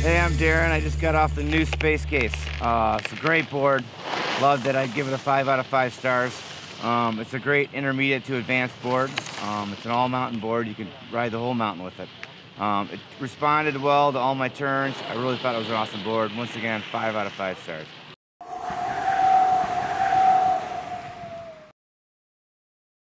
Hey, I'm Darren. I just got off the Gnu Space Case. Uh, it's a great board. Loved it. I'd give it a 5 out of 5 stars. Um, it's a great intermediate to advanced board. Um, it's an all-mountain board. You can ride the whole mountain with it. Um, it responded well to all my turns. I really thought it was an awesome board. Once again, 5 out of 5 stars.